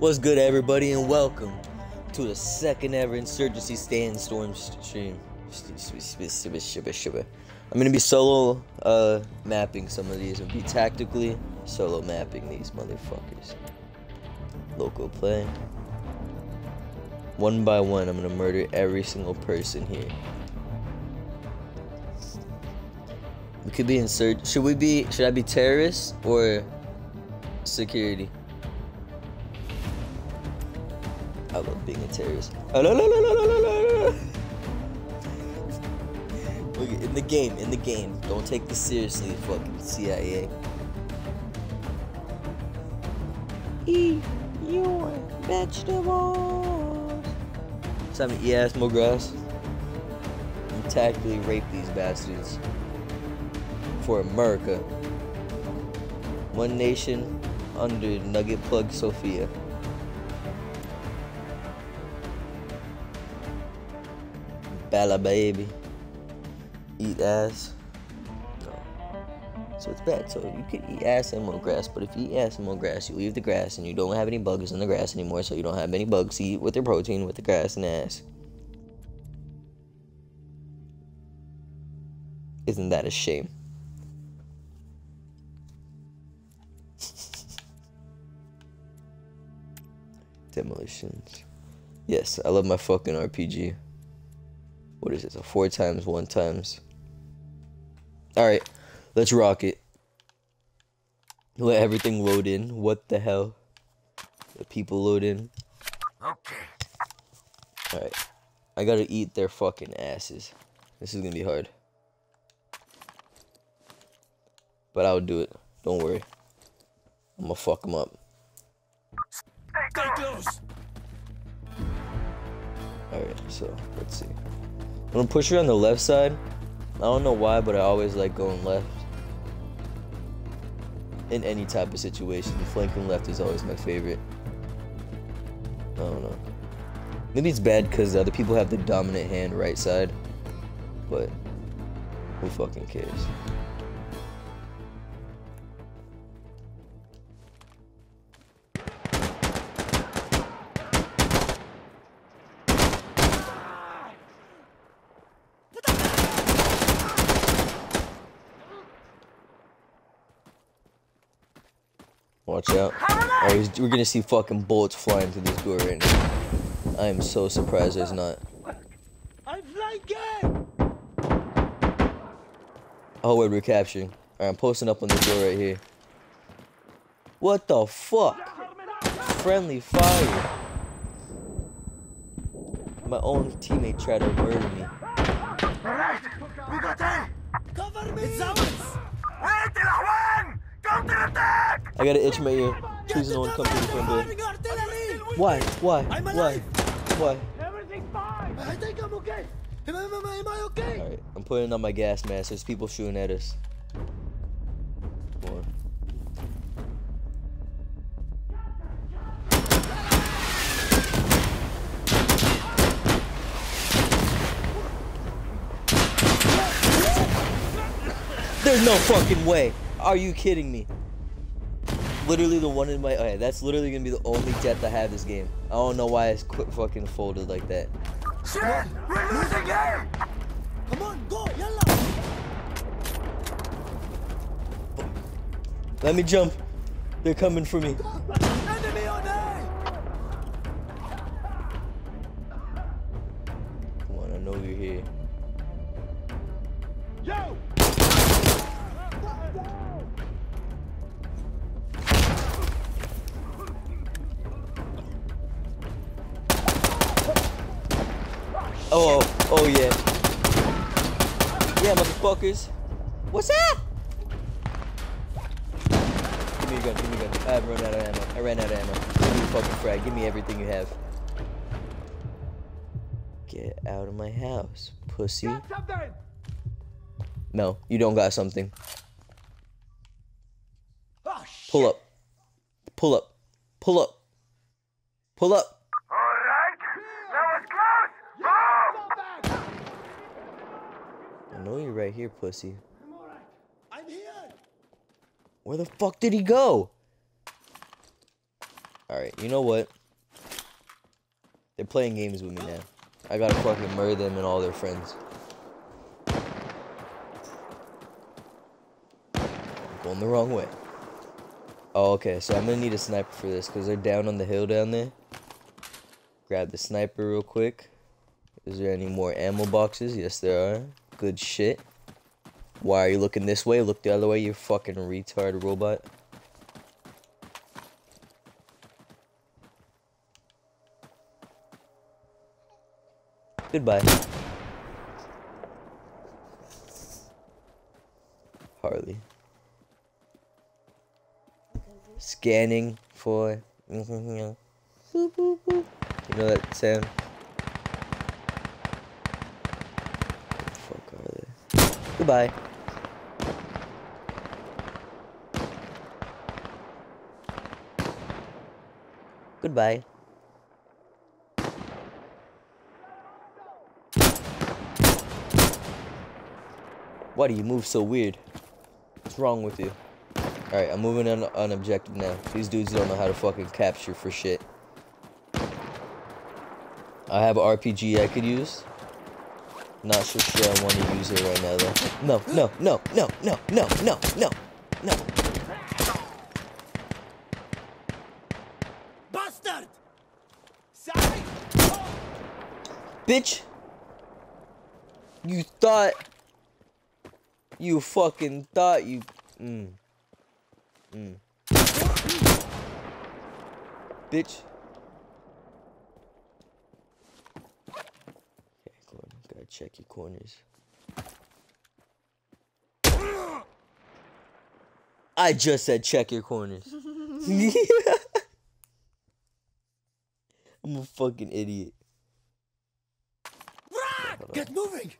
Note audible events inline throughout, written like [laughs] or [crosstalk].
What's good, everybody, and welcome to the second ever Insurgency Sandstorm stream. I'm gonna be solo uh, mapping some of these and be tactically solo mapping these motherfuckers. Local play. One by one, I'm gonna murder every single person here. We could be insert. Should we be? Should I be terrorists or security? I love being a terrorist. Look, in the game, in the game. Don't take this seriously, fucking CIA. Eat your vegetables. Time to eat ass more grass. And tactically rape these bastards. For America. One nation under Nugget Plug Sophia. Bella baby. Eat ass. No. So it's bad. So you could eat ass and more grass, but if you eat ass and more grass, you leave the grass and you don't have any bugs in the grass anymore, so you don't have any bugs to eat with your protein with the grass and ass. Isn't that a shame? [laughs] Demolitions. Yes, I love my fucking RPG. What is this? A four times, one times. Alright, let's rock it. Let everything load in. What the hell? The people load in. Okay. Alright. I gotta eat their fucking asses. This is gonna be hard. But I'll do it. Don't worry. I'm gonna fuck them up. Stay close. Alright, so let's see. I'm gonna push her on the left side. I don't know why, but I always like going left. In any type of situation, flanking left is always my favorite. I don't know. Maybe it's bad because other people have the dominant hand right side, but who fucking cares? we're gonna see fucking bullets flying through this door right now. I am so surprised there's not. I'm flanking. Oh, wait, we're capturing. Alright, I'm posting up on this door right here. What the fuck? Friendly fire. My own teammate tried to murder me. All right, we got A. Cover me! It's ours. Wait, الأحوال! Counter attack! I gotta itch my ear. Please no one come through the front door. Firing artillery! Why? Why? I'm Why? Why? Everything's fine. I think I'm okay. Am I, am I, am I okay? Alright, I'm putting on my gas mask. There's people shooting at us. Come on. There's no fucking way. Are you kidding me? Literally the one in my okay, that's literally gonna be the only death I have this game. I don't know why it's quit fucking folded like that. Shit! We're losing A. Come on, go, yalla! Let me jump. They're coming for me. Give me a gun, give me a gun. I have run out of ammo. I ran out of ammo. Give me a fucking frag. Give me everything you have. Get out of my house, pussy. Got something. No, you don't got something. Oh, shit. Pull up. Pull up. Pull up. Pull up. All right. That was close. Move. I know you're right here, pussy. Where the fuck did he go? Alright, you know what? They're playing games with me now. I gotta fucking murder them and all their friends. Going the wrong way. Oh, okay, so I'm gonna need a sniper for this because they're down on the hill down there. Grab the sniper real quick. Is there any more ammo boxes? Yes, there are. Good shit. Why are you looking this way? Look the other way, you fucking retard robot. Goodbye. Harley. Scanning for. [laughs] You know that sound? Where the fuck are they? Goodbye. Goodbye. Why do you move so weird? What's wrong with you? Alright, I'm moving on, on objective now. These dudes don't know how to fucking capture for shit. I have an RPG I could use. Not so sure I want to use it right now though. No, no, no, no, no, no, no, no, no. Bitch! You thought... You fucking thought you... Mm. Mm. Bitch. Okay, Gordon, gotta check your corners. I just said check your corners. [laughs] [laughs] I'm a fucking idiot. Get moving!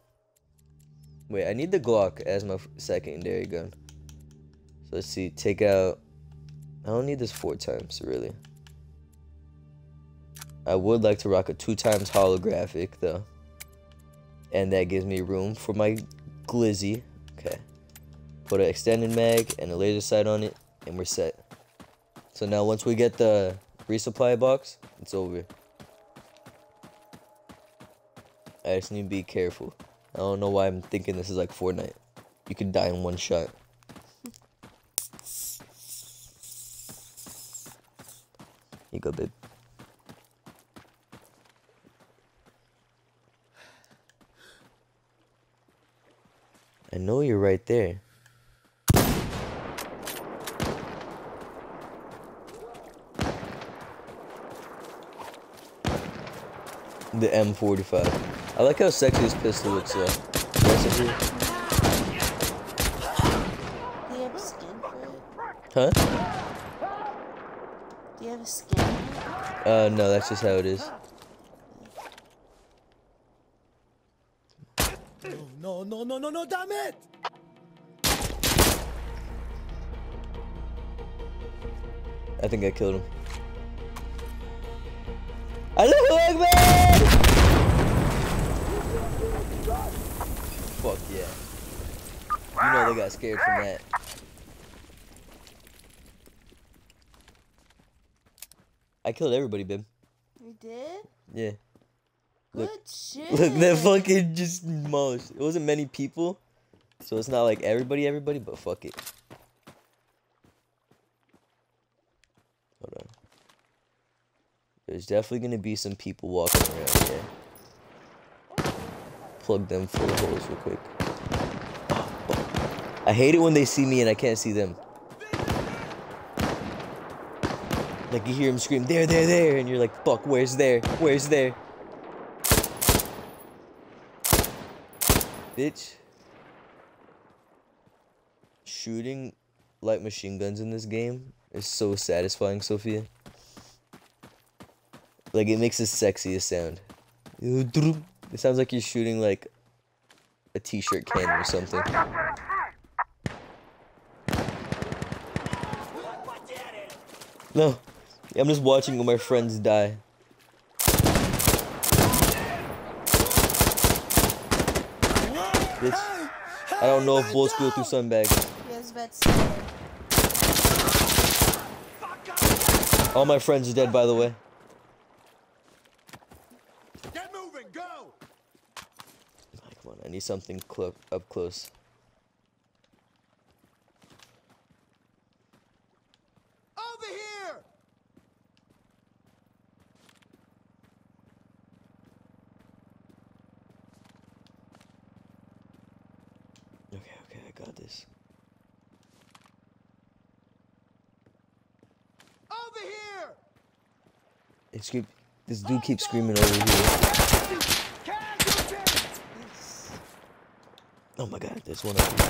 Wait, I need the Glock as my secondary gun. So let's see, take out. I don't need this four times, really. I would like to rock a two times holographic, though. And that gives me room for my glizzy. Okay. Put an extended mag and a laser sight on it, and we're set. So now once we get the resupply box, it's over. I just need to be careful. I don't know why I'm thinking this is like Fortnite. You can die in one shot. You go, babe. I know you're right there. The M45. I like how sexy this pistol looks though. Yes, I do. Do you have a skin for it? Huh? Do you have a skin for? Uh, no, that's just how it is. No, no, no, no, no, damn it! I think I killed him. Allahu Akbar! Fuck yeah. You know they got scared from that. I killed everybody, babe. You did? Yeah. Good Look- [laughs] shit. Look, that fucking just demolished. It wasn't many people, so it's not like everybody, everybody, but fuck it. Hold on. There's definitely gonna be some people walking around here. Plug them full of holes real quick. I hate it when they see me and I can't see them. Like you hear them scream, there, there, there, and you're like, fuck, where's there? Where's there? Bitch. Shooting light machine guns in this game is so satisfying, Sophia. Like it makes the sexiest sound. It sounds like you're shooting like a t-shirt cannon or something. No, I'm just watching all my friends die. Bitch, I don't know if bullets go through sandbags. You guys about to say All my friends are dead, by the way. Get moving, go! Come on, I need something clo- up close. Over here! Okay, okay, I got this. Over here! Keep, this dude keeps screaming over here. Oh my god, there's one up here.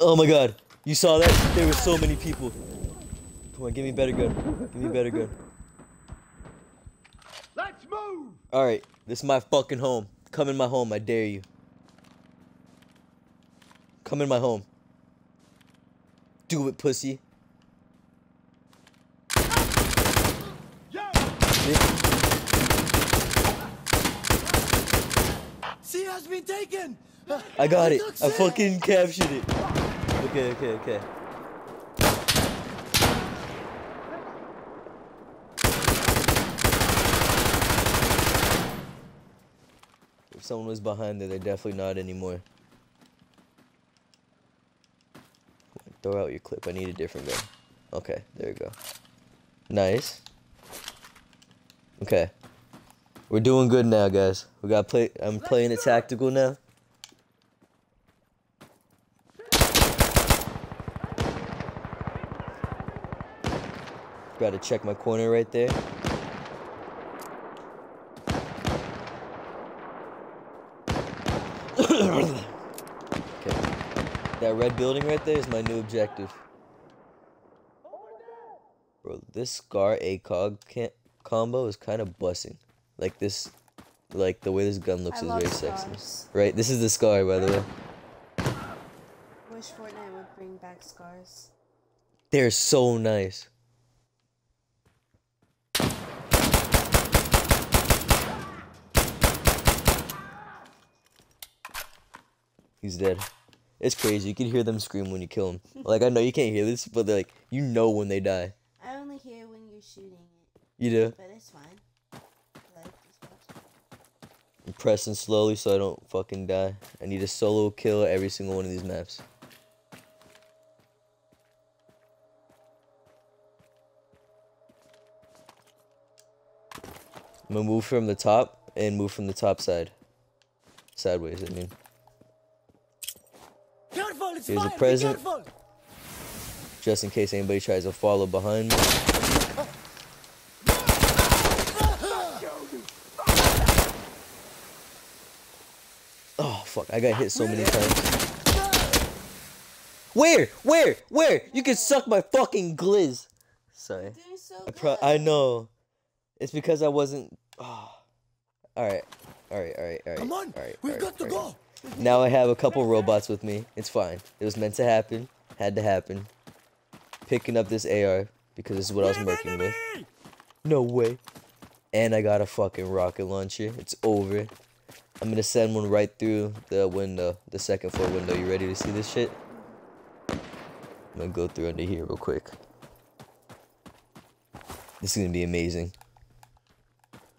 Oh my god, you saw that? There were so many people. Come on, give me better gun. Give me a better gun. Let's move! Alright, this is my fucking home. Come in my home, I dare you. Come in my home. Do it, pussy. C has been taken! I got it. I fucking captured it. Okay, okay, okay. If someone was behind there, they're definitely not anymore. Throw out your clip. I need a different gun. Okay, there you go. Nice. Okay. We're doing good now, guys. We got play. I'm playing it tactical now. Got to check my corner right there. okay. That red building right there is my new objective. Bro, this Scar ACOG combo is kind of bussing. Like this, like the way this gun looks I is very sexy. Right, this is the Scar, by the way. Wish Fortnite would bring back scars. They're so nice. He's dead. It's crazy. You can hear them scream when you kill them. [laughs] Like I know you can't hear this, but they're like you know when they die. I only hear when you're shooting it, You do. but it's fine. Like. I'm pressing slowly so I don't fucking die. I need a solo kill every single one of these maps. I'm gonna move from the top and move from the top side. Sideways, I mean. Here's a present. Just in case anybody tries to follow behind me. Oh fuck, I got hit so many times. Where? Where? Where? You can suck my fucking glizz. Sorry. So I I know. It's because I wasn't. Oh. All right. All right. All right. All right. Come on! All right. We've all got to all go! Now I have a couple robots with me. It's fine. It was meant to happen. Had to happen. Picking up this AR because this is what I was working with. No way. And I got a fucking rocket launcher. It's over. I'm gonna send one right through the window, the second floor window. You ready to see this shit? I'm gonna go through under here real quick. This is gonna be amazing.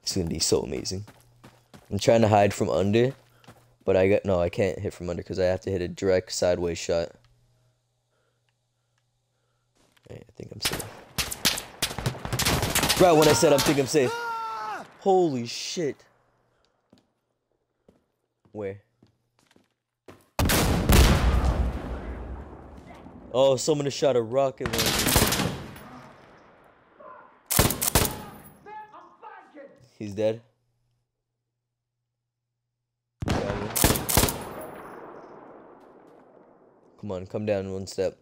It's gonna be so amazing. I'm trying to hide from under, but I got no. I can't hit from under because I have to hit a direct sideways shot. Alright, I think I'm safe. Right when I said I think I'm safe. Holy shit. Where? Oh, someone has shot a rocket launcher. He's dead. Got him. Come on, come down one step.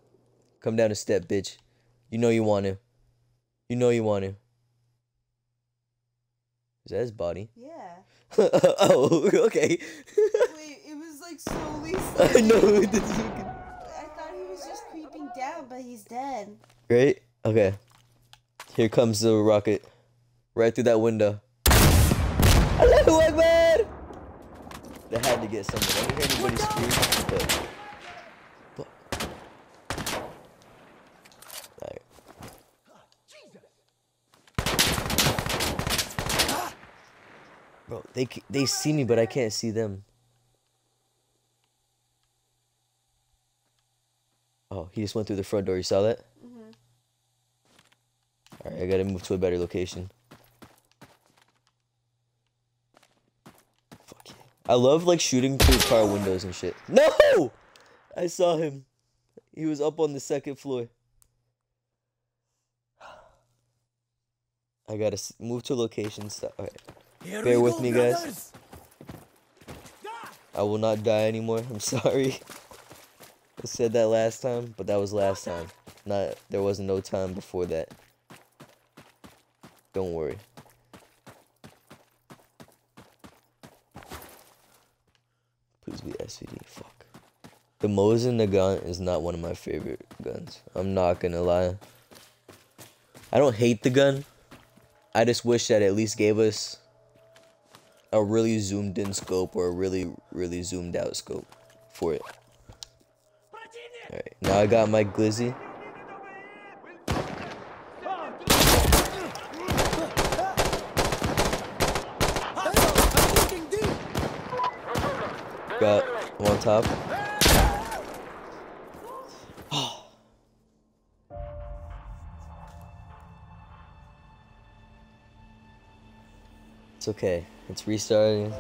Come down a step, bitch. You know you want to. You know you want to. Is that his body? Yeah. [laughs] oh, okay. Wait, it was like slowly. [laughs] I know. [laughs] I thought he was just creeping down, but he's dead. Right? Okay. Here comes the rocket. Right through that window. Allahu Akbar! They had to get someone. I didn't hear anybody scream, but they they see me, but I can't see them. Oh, he just went through the front door. You saw that? Mm-hmm. Alright, I gotta move to a better location. Fuck yeah. I love like shooting through car windows and shit. No! I saw him. He was up on the second floor. I gotta move to location. Stop. Alright. Here Bear with go, me, guys. I will not die anymore. [laughs] I'm sorry. I said that last time, but that was last time. Not there wasn't no time before that. Don't worry. Please be SVD. Fuck. The Mosin Nagant is not one of my favorite guns. I'm not gonna lie. I don't hate the gun. I just wish that at least gave us a really zoomed in scope or a really really zoomed out scope for it. Alright, now I got my glizzy. Got one top. It's okay. It's restarting.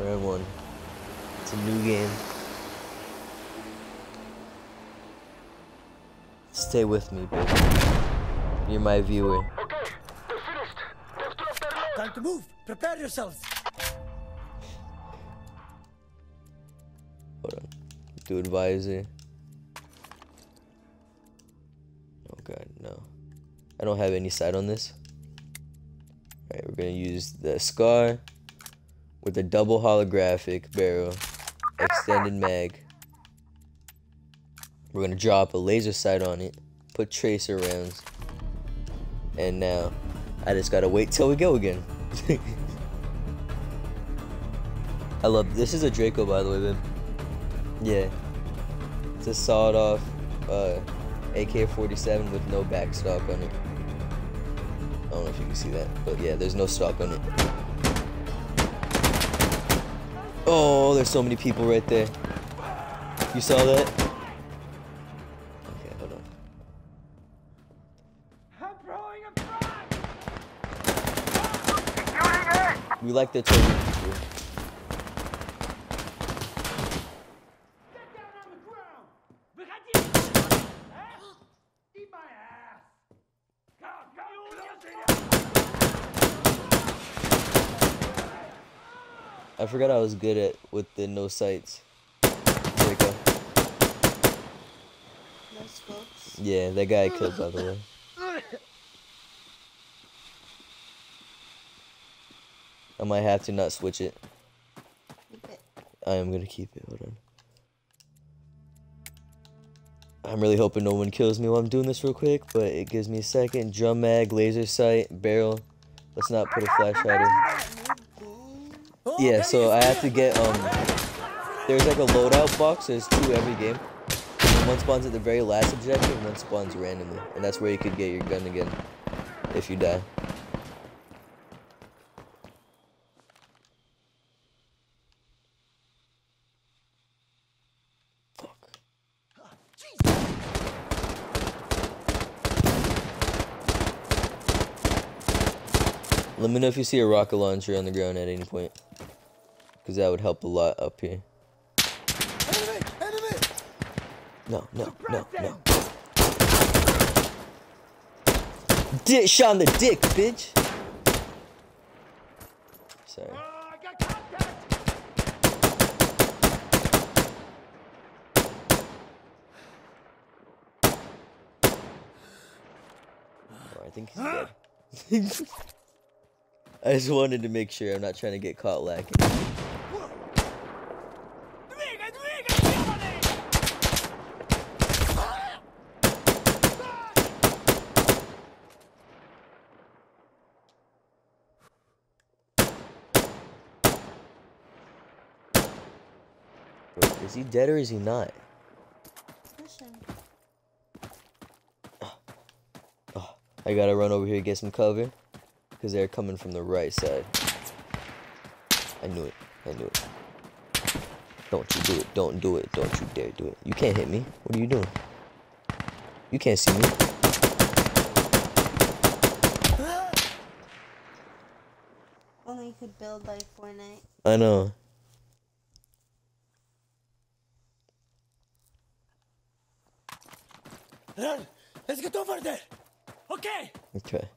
Round one. It's a new game. Stay with me, baby. You're my viewer. Okay, they're finished. They've dropped their load. Time to move. Prepare yourselves. Hold on. Do advisor. Oh god, no. I don't have any sight on this. Gonna use the scar with a double holographic barrel, extended mag. We're gonna drop a laser sight on it, put tracer rounds, and now I just gotta wait till we go again. [laughs] I love this is a Draco by the way, man. Yeah. It's a sawed off uh, AK-47 with no back stock on it. I don't know if you can see that, but yeah, there's no stock on it. Oh, there's so many people right there. You saw that? Okay, hold on. I'm throwing a frag. Securing A. We like the turtle people. I forgot I was good at with the no sights. Draco. No scopes. Yeah, that guy I killed by the way. I might have to not switch it. Keep it. I am gonna keep it. Hold on. I'm really hoping no one kills me while I'm doing this real quick, but it gives me a second. Drum mag, laser sight, barrel. Let's not put a flash hider. Oh, Yeah, so I have to get um. There's like a loadout box. There's two every game. And one spawns at the very last objective, and one spawns randomly, and that's where you could get your gun again if you die. Fuck. Let me know if you see a rocket launcher on the ground at any point. Because that would help a lot up here. Enemy, enemy. No, no, no, no. Dish on the dick, bitch! Sorry. I think he's dead. [laughs] I just wanted to make sure I'm not trying to get caught lacking. Is he dead or is he not? Him. I gotta run over here get some cover. Because they're coming from the right side. I knew it. I knew it. Don't you do it. Don't do it. Don't you dare do it. You can't hit me. What are you doing? You can't see me. Only you could build like Fortnite. I know. Run! Let's get over there! Okay! Okay.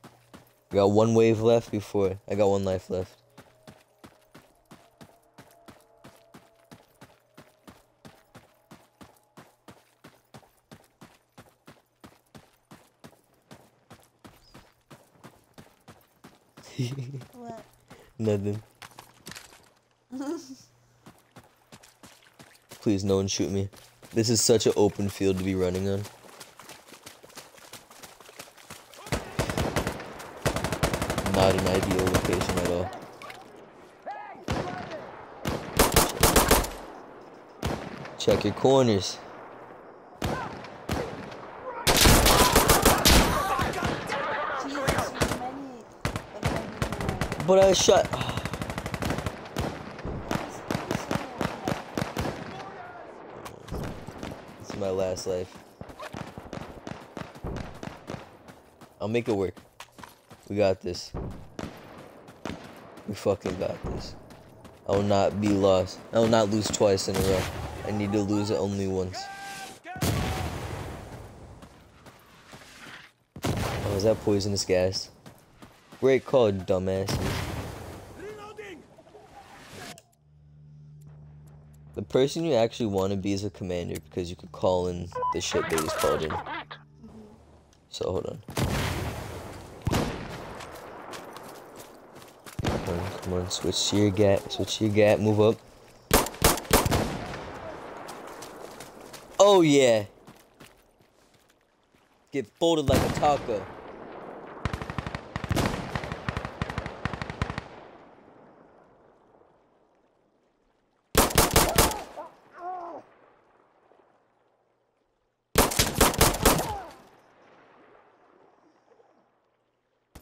We got one wave left before. I got one life left. [laughs] What? Nothing. [laughs] Please, no one shoot me. This is such an open field to be running on. Not an ideal location at all. Check your corners. But I shot. This is my last life. I'll make it work. We got this. We fucking got this. I will not be lost. I will not lose twice in a row. I need to lose it only once. Oh, is that poisonous gas? Great call, dumbasses. The person you actually want to be is a commander because you could call in the shit they just called in. So hold on. Come on, switch to your gap, switch to your gap, move up. Oh yeah! Get folded like a taco.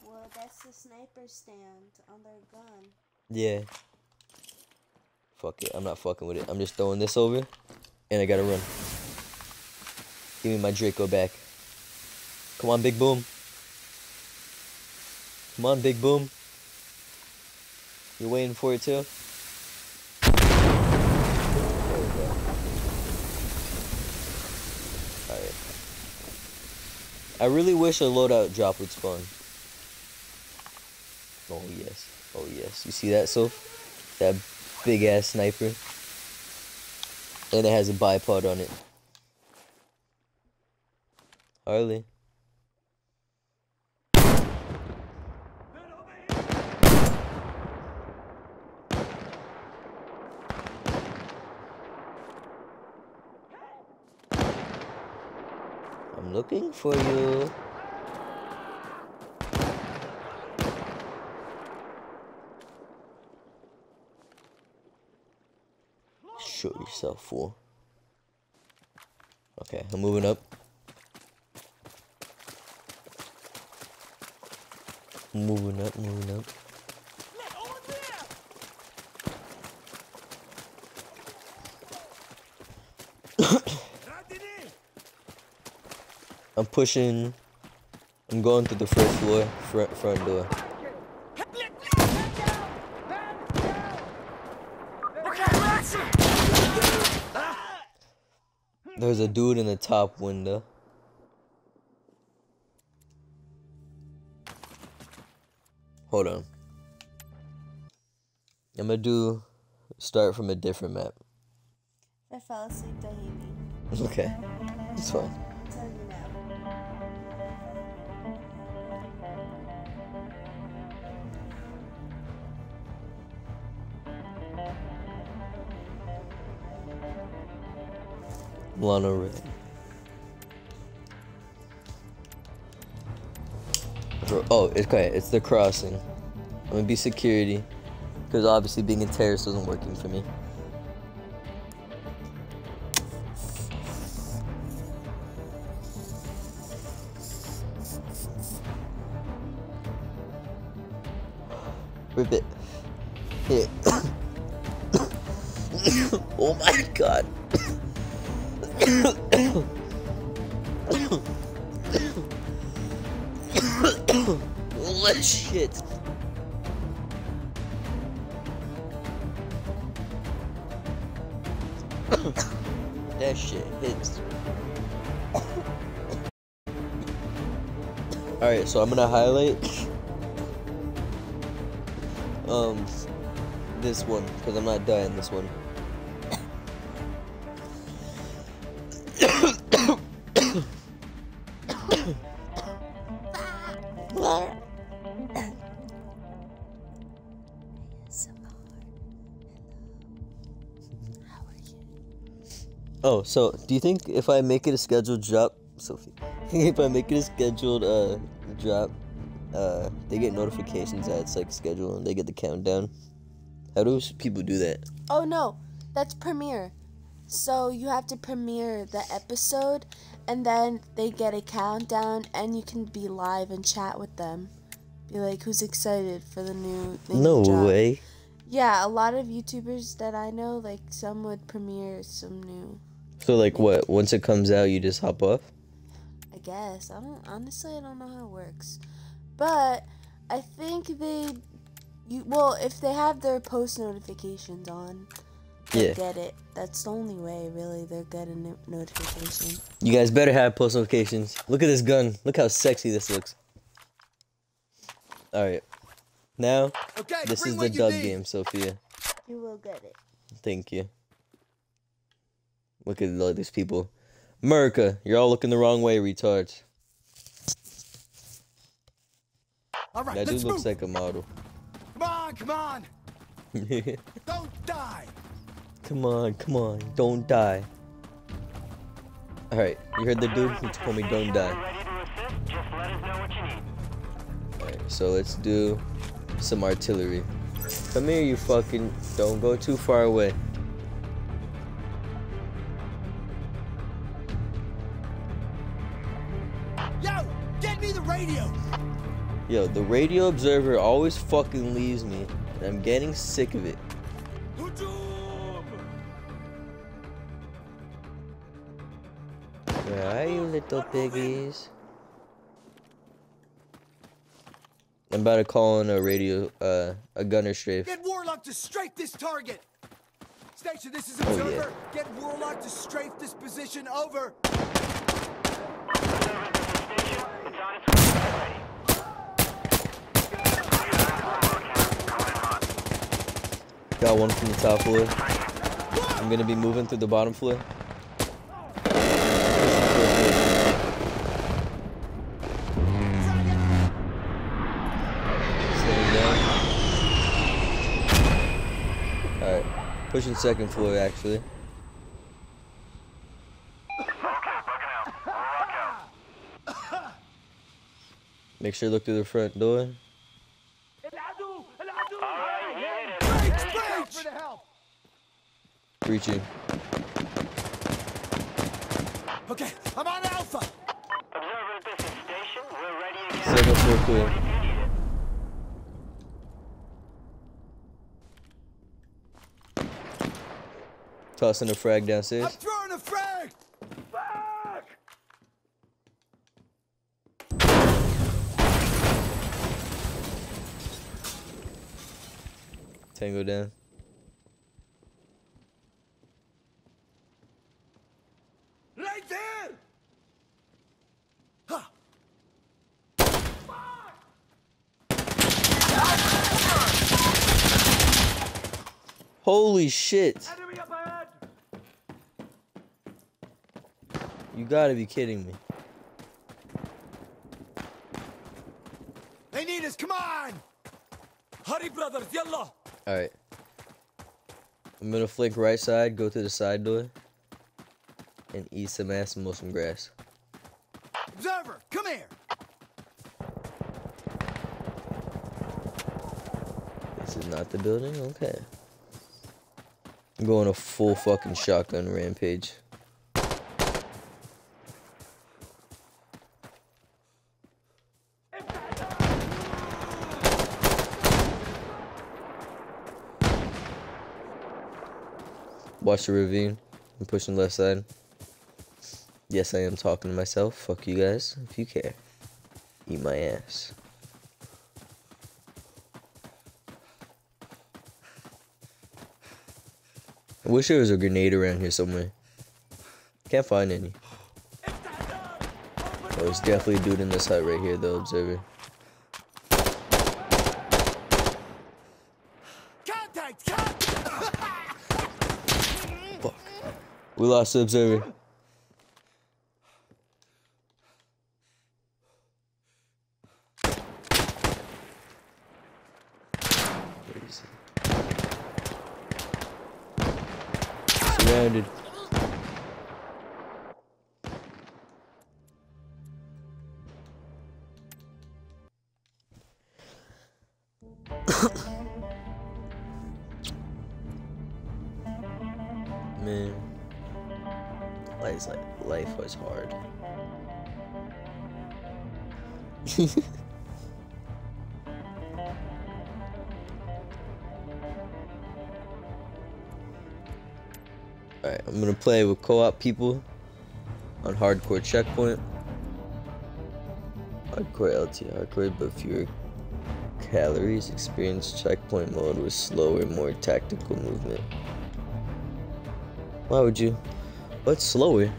Well, that's the sniper stand on their gun. Yeah. Fuck it, I'm not fucking with it. I'm just throwing this over, and I gotta run. Give me my Draco back. Come on, Big Boom. Come on, Big Boom. You're waiting for it too? Alright. I really wish a loadout drop would spawn. Oh yes. Oh yes. You see that, so? That big ass sniper. And it has a bipod on it. Harley. I'm looking for you. Show yourself, fool. Okay, I'm moving up. Moving up, moving up. [coughs] I'm pushing. I'm going through the first floor, front front door. Okay, let's There's a dude in the top window. Hold on. I'm gonna do start from a different map. If I fell asleep, me. Okay, it's fine. Lana Ray. Oh, it's okay. It's the crossing. I'm gonna be security, because obviously being a terrorist isn't working for me. Rip it. So I'm gonna highlight um this one because I'm not dying this one. Oh, so do you think if I make it a scheduled drop, Sophie, if I make it a scheduled uh drop, uh, they get notifications that it's like scheduled and they get the countdown? How do people do that? Oh no, that's premiere. So you have to premiere the episode, and then they get a countdown, and you can be live and chat with them. Be like, who's excited for the new thing? No drop?" way. Yeah, a lot of YouTubers that I know, like some would premiere some new. So like what? Once it comes out, you just hop off? I guess I don't honestly I don't know how it works, but I think they, you well if they have their post notifications on, they Yeah. get it. That's the only way really they're getting a notification. You guys better have post notifications. Look at this gun. Look how sexy this looks. All right. Now Okay, this is the you dub need. game, Sophia. You will get it. Thank you. Look at all these people. America, you're all looking the wrong way, retards. All right, That dude let's looks move. like a model. Come on, come on. [laughs] Don't die. come on, come on, don't die. Alright, you heard the dude? He told me don't die. Ready to assist? Just let us know what you need. Alright, so let's do some artillery. Come here, you fucking. Don't go too far away. Yo, the radio observer always fucking leaves me, and I'm getting sick of it. Where are you, little piggies? I'm about to call in a radio, uh, a gunner strafe. Get Warlock to strafe this target. Station, this is Oh, yeah. Get Warlock to strafe this position. Over. It's on its way. Ready. Got one from the top floor. I'm gonna be moving through the bottom floor. Alright. Pushing second floor actually. Make sure to look through the front door. 3G. Okay, I'm on Alpha. Observer, this is station. We're ready again. Signal four clear. Tossing a frag downstairs. I'm throwing a frag. Fuck. Tango down. Holy shit! Enemy up ahead. You gotta be kidding me. They need us. Come on. Hurry, brothers. Yalla. Alright. I'm gonna flank right side, go to the side door, and eat some ass and mow some grass. Observer, come here. This is not the building? Okay. I'm going a full fucking shotgun rampage. Watch the ravine. I'm pushing left side. Yes, I am talking to myself. Fuck you guys if you care. Eat my ass. I wish there was a grenade around here somewhere. Can't find any. Oh, there's definitely a dude in this hut right here, though, observer. Contact! Contact! Fuck. We lost the observer. Co-op people on hardcore checkpoint. Hardcore LT, hardcore but fewer calories. Experience checkpoint mode with slower, more tactical movement. Why would you? What's slower?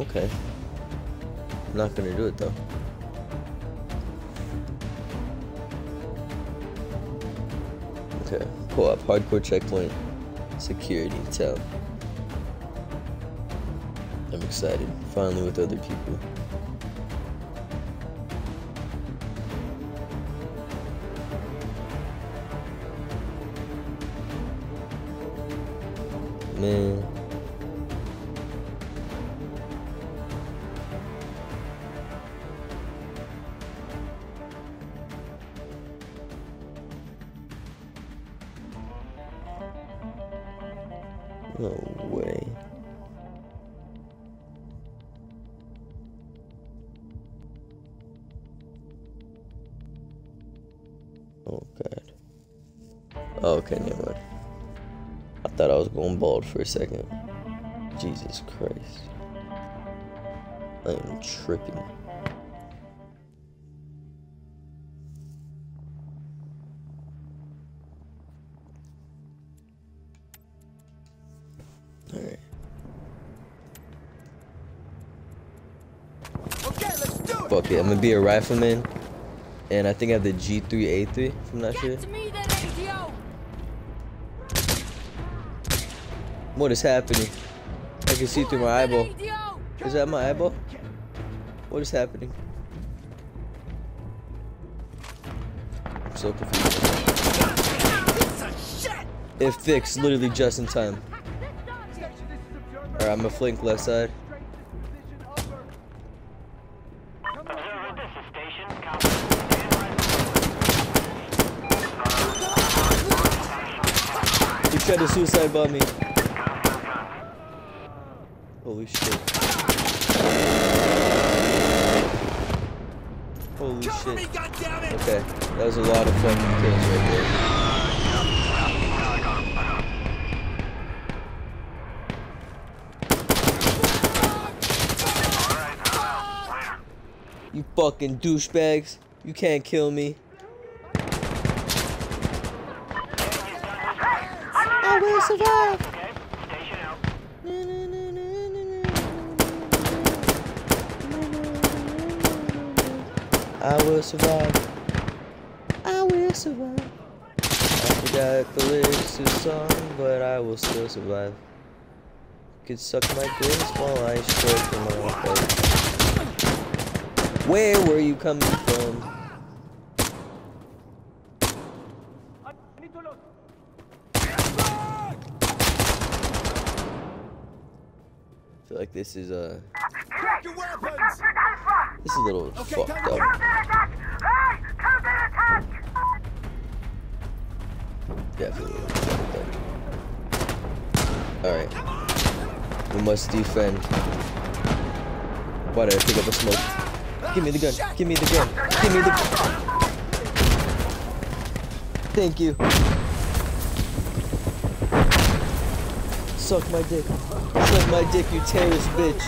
Okay. I'm not gonna do it though. Okay. Co-op hardcore checkpoint. Security tell. I'm excited. Finally with other people. Man. Oh god. Okay, never mind. I thought I was going bald for a second. Jesus Christ. I am tripping. Alright. Okay, let's do it! Fuck it, I'm gonna be a rifleman. And I think I have the G3A3, if I'm not sure. Get to me! What is happening? I can see through my eyeball. Is that my eyeball? What is happening? I'm so confused. Piece of shit! It fixed literally just in time. Alright, I'm gonna flank left side. Observer, this is station. Copy. Stand by. He tried to suicide bomb me. Holy shit. Holy Cover shit. goddammit! Okay, that was a lot of fucking kills right there. You fucking douchebags. You can't kill me. I will survive. I will survive. I forgot the lyrics to the song, but I will still survive. You could suck my grace while I stroke your mouth. Where were you coming from? I feel like this is uh weapons! this is a little Okay, fucked up. Hey! Definitely fucked up. Alright. We must defend. Why did I pick up a smoke? Give me the gun. Give me the gun. Give me the Thank you. Suck my dick. Suck my dick, you terrorist bitch.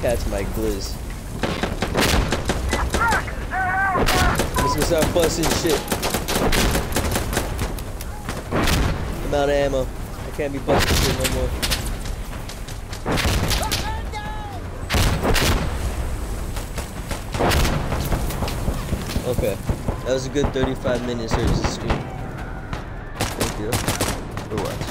Catch my glizz. Let's go start busting shit. I'm out of ammo. I can't be busting shit no more. Okay. That was a good 35 minutes here to stream. Thank you for.